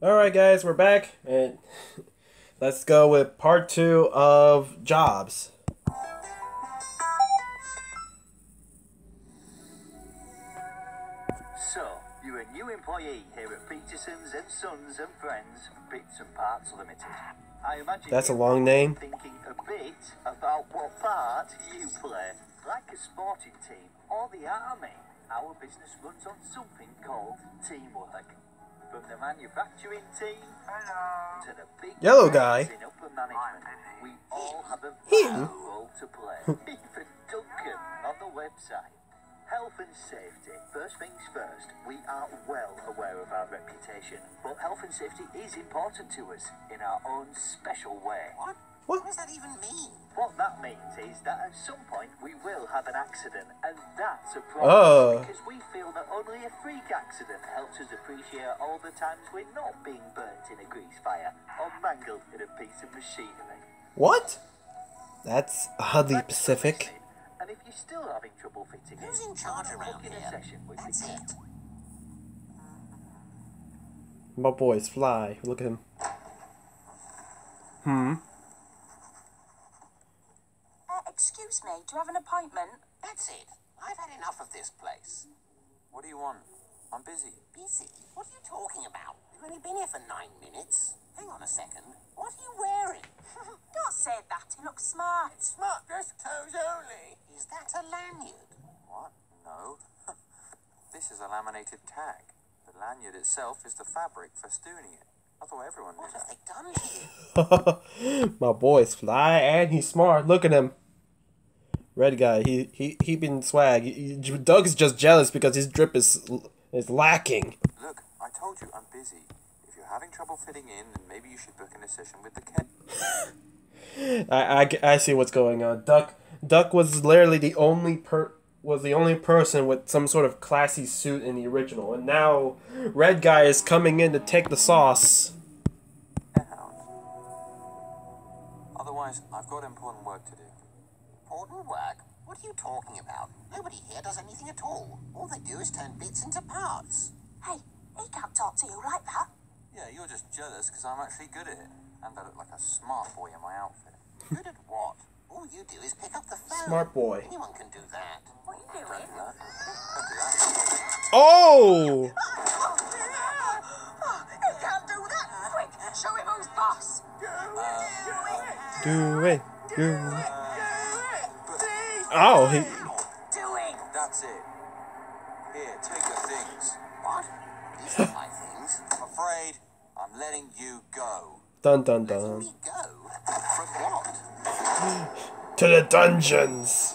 Alright, guys, we're back, and let's go with part two of jobs. So, you're a new employee here at Peterson's and Sons and Friends Bits and Parts Limited. I imagine That's a long name. Thinking a bit about what part you play. Like a sporting team or the army, our business runs on something called teamwork. From the manufacturing team to the big Yellow guy. in upper management, we all have a Him? role to play. Even Duncan on the website. Health and safety. First things first, we are well aware of our reputation, but health and safety is important to us in our own special way. What? What? What does that even mean? What that means is that at some point we will have an accident, and that's a problem Oh. because we feel that only a freak accident helps us appreciate all the times we're not being burnt in a grease fire or mangled in a piece of machinery. What? That's oddly Thanks you're still having trouble fitting Who's in, in charge book around in a here? session with That's the it. My boys fly. Look at him. Hmm. Uh, excuse me, do you have an appointment? That's it. I've had enough of this place. What do you want? I'm busy. Busy? What are you talking about? We've only been here for nine minutes. Hang on a second. What are you wearing? Don't say that, he looks smart. It's Smart dress clothes only. Is that a lanyard? What? No. this is a laminated tag. The lanyard itself is the fabric festooning it. I thought everyone knew What have they done here? My boy's fly and he's smart. Look at him. Red guy, he he he been swag. He- he- Duck is just jealous because his drip is is lacking. Look, I told you I'm busy. If you're having trouble fitting in, then maybe you should book in a session with the Ken. I, I, I see what's going on. Duck Duck was literally the only per was the only person with some sort of classy suit in the original, and now Red guy is coming in to take the sauce. Otherwise, I've got important work to do. Important work? What are you talking about? Nobody here does anything at all. All they do is turn bits into parts. Hey, he can't talk to you like that. Yeah, you're just jealous because I'm actually good at it. And I look like a smart boy in my outfit. Good at what? All you do is pick up the phone. Smart boy. Anyone can do that. What are you doing? do that. Don't do oh! that. Oh! he can't do that. Quick, show him who's boss. Uh, do it, do it. Do it. Oh, he. Doing. That's it. Here, take your things. What? These are my things. I'm afraid I'm letting you go. Dun dun Letting dun. me go? From what? To the dungeons.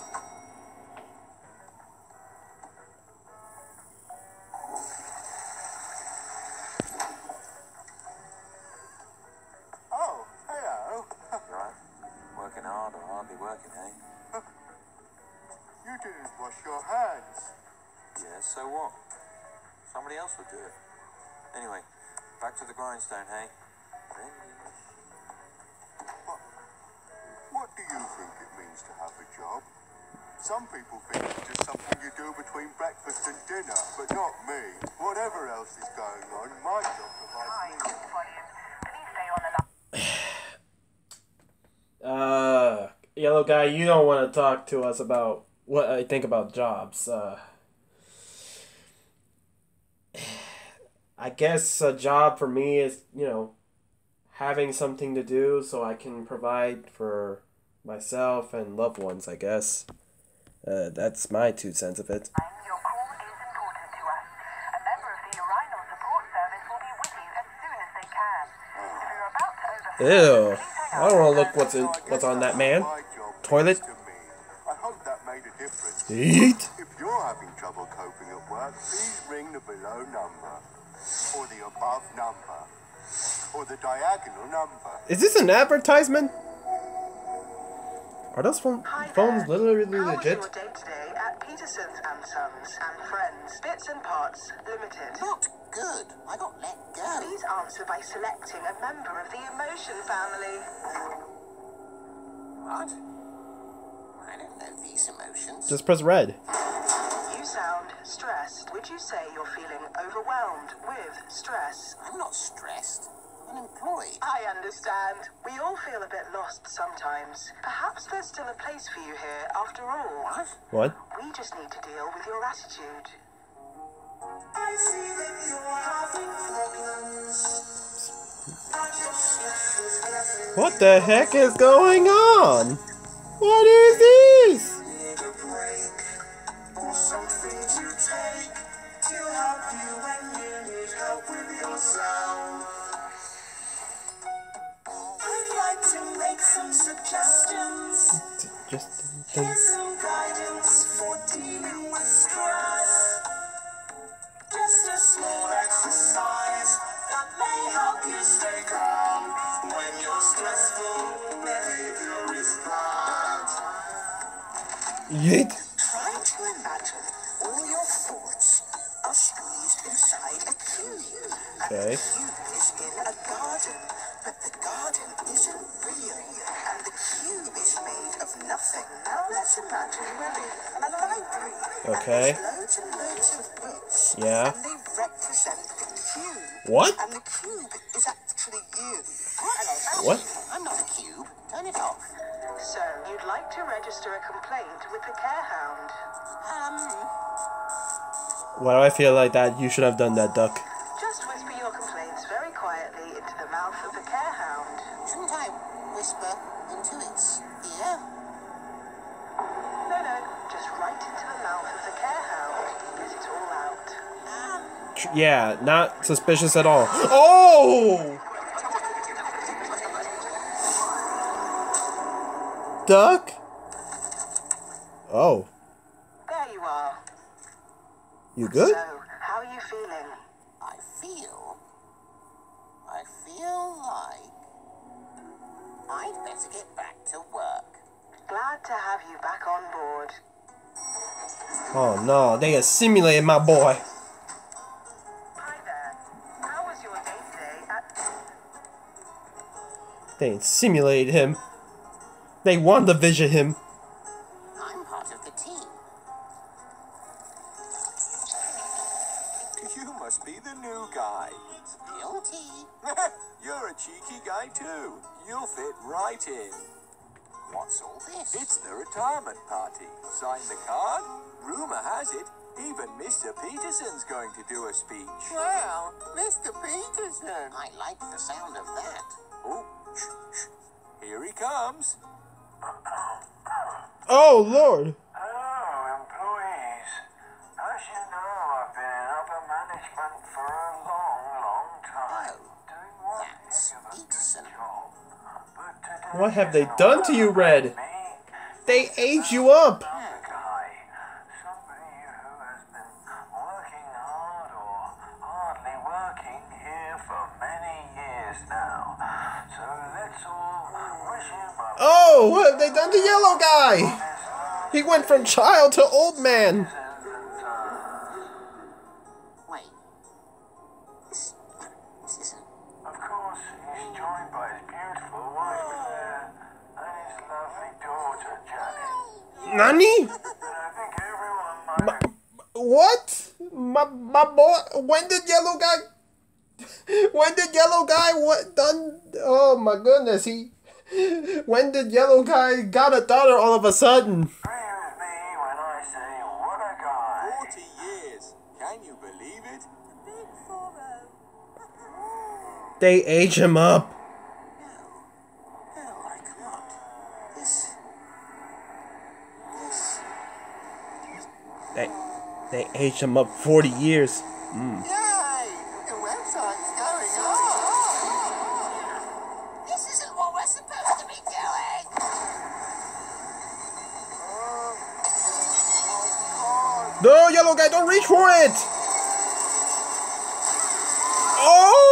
Oh, hello. Right? Working hard or hardly working, eh? You didn't wash your hands. Yeah, so what? Somebody else will do it. Anyway, back to the grindstone, hey? What do you think it means to have a job? Some people think it's just something you do between breakfast and dinner, but not me. Whatever else is going on, my job provides me. Uh, yellow guy, you don't want to talk to us about what I think about jobs. Uh, I guess a job for me is, you know, having something to do so I can provide for myself and loved ones, I guess. Uh, that's my two cents of it. Your call is important to us. A member of the Urinal Support Service will be with you as soon as they can. If you're about to overflow, Ew. I don't want to look what's in, what's on that man. what my job Toilet. means to me. I hope that made a difference. Eat. If you're having trouble coping at work, please ring the below number, or the above number, or the diagonal number. Is this an advertisement? Are those phone, phones literally How legit? was your day today at Peterson's and Sons and Friends Bits and Parts Limited? Not good. I got let go. Please answer by selecting a member of the emotion family. What? I don't know these emotions. Just press red. You. Would you you say you're feeling overwhelmed with stress? I'm not stressed. Unemployed. I understand. We all feel a bit lost sometimes. Perhaps there's still a place for you here after all. What? What? We just need to deal with your attitude. I see that you're having problems. And your stress is getting What the heck is going on? What is this? Some suggestions. Just Here's some guidance for dealing with stress. Just a small exercise that may help you stay calm when your stressful behavior is bad. yeet. Try to imagine all your thoughts are squeezed inside a cube. Okay. And the cube is in a garden, but the garden isn't real, and the cube is made of nothing. Now let's imagine we're in a library. Okay. And there's loads and loads of books. Yeah. And they represent the cube. What? And the cube is actually you. Hang. What? I'm not a cube. Turn it off. So, you'd like to register a complaint with the care hound? Um, Why do I feel like that? You should have done that, Duck. Yeah, not suspicious at all. Oh! Duck? Oh, There you are. you good? So, how are you feeling? I feel. I feel like. I'd better get back to work. Glad to have you back on board. Oh no, they assimilated my boy. They simulated him. They want to vision him. I'm part of the team. You must be the new guy. Guilty. You're a cheeky guy too. You'll fit right in. What's all this? It's the retirement party. Sign the card? Rumor has it, even Mr. Peterson's going to do a speech. Well, Mr. Peterson. I like the sound of that. Oh, shh, shh. Here he comes. Oh lord. Hello, employees. As you know, I've been in management for a long, long time. Oh, Doing one that's heck of a good Peterson. job. But today What have they done to you, Red? They age you up. A what have they done to Yellow Guy? He went from child to old man. Wait. This, this isn't. Of course, he's joined by his beautiful wife Claire and his lovely daughter Janet. Nani? And I think everyone might have What? My my boy. When did Yellow Guy? When did Yellow Guy what done? Oh my goodness, he. When did Yellow Guy got a daughter all of a sudden? 40? They age him up. No, I can't. This. This. They they age him up forty years. Yay! The No, Yellow Guy, don't reach for it. Oh!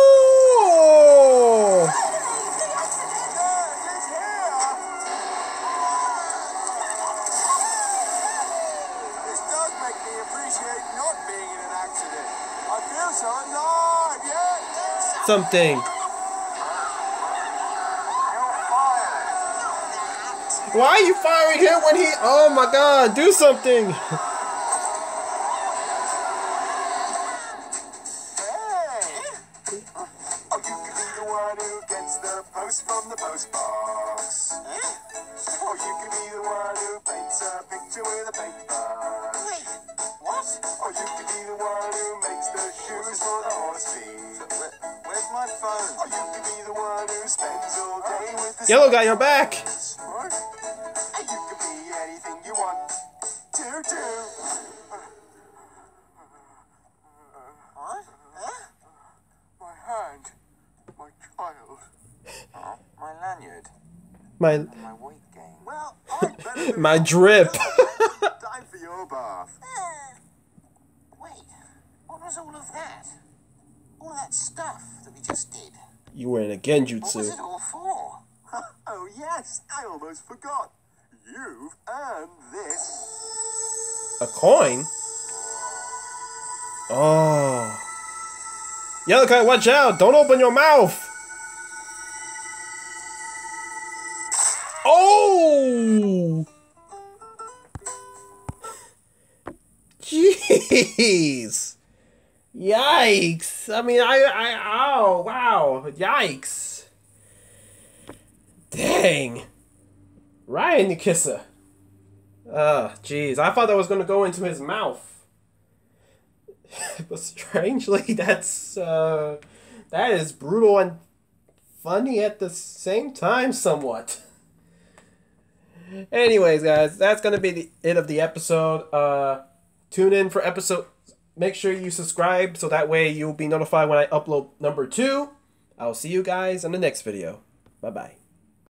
This does make me appreciate not being in an accident. I feel so alive, yeah. Something. Why are you firing him when he? Oh my God! Do something. one who gets the post from the postbox. Or you could be the one who paints a picture with a paint brush. Wait, what? Or you could be the one who makes the shoes for the horse feet. Where, where's my phone? Or you could be the one who spends all day with the Yellow guy, you're back. My My. Well, my drip. Time for your bath. Uh, wait, what was all of that? All that stuff that we just did. you were in a What was it all for? Oh yes, I almost forgot. You've earned this. A coin? Oh. Yellow guy, watch out! Don't open your mouth! Oh! Jeez! Yikes! I mean, I, I, oh, wow! Yikes! Dang! Ryan kisser. Ah, jeez. I thought that was gonna go into his mouth. but strangely, that's uh, that is brutal and funny at the same time, somewhat. Anyways, guys, that's gonna be the it of the episode. Uh, tune in for episode. Make sure you subscribe so that way you'll be notified when I upload number two. I'll see you guys in the next video. Bye bye.